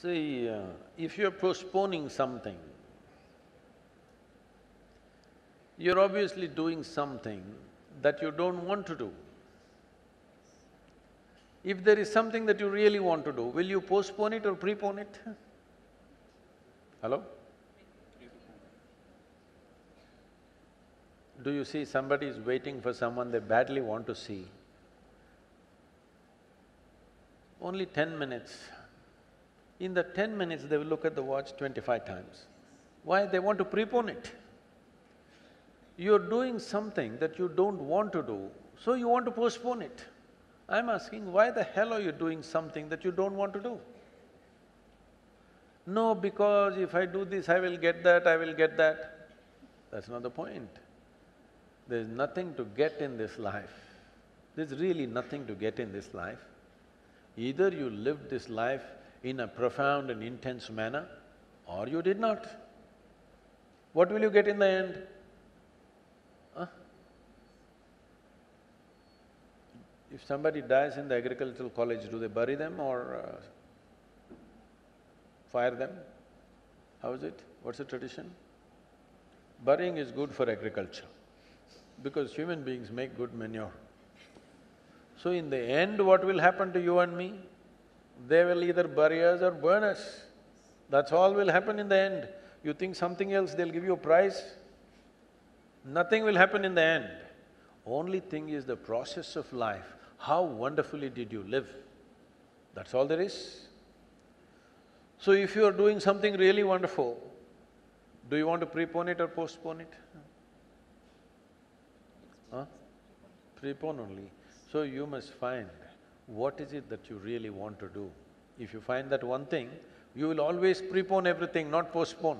See, uh, if you're postponing something, you're obviously doing something that you don't want to do. If there is something that you really want to do, will you postpone it or prepone it? Hello? Do you see somebody is waiting for someone they badly want to see? Only ten minutes. In the ten minutes, they will look at the watch twenty-five times. Why? They want to prepone it. You're doing something that you don't want to do, so you want to postpone it. I'm asking, why the hell are you doing something that you don't want to do? No, because if I do this, I will get that, I will get that. That's not the point. There's nothing to get in this life. There's really nothing to get in this life. Either you lived this life in a profound and intense manner, or you did not. What will you get in the end? Huh? If somebody dies in the agricultural college, do they bury them or uh, fire them? How is it? What's the tradition? Burying is good for agriculture because human beings make good manure. So in the end, what will happen to you and me? They will either bury us or burn us. That's all will happen in the end. You think something else, they'll give you a prize? Nothing will happen in the end. Only thing is the process of life. How wonderfully did you live? That's all there is. So if you are doing something really wonderful, do you want to prepone it or postpone it? Huh? Prepone only. So you must find what is it that you really want to do. If you find that one thing, you will always prepone everything, not postpone.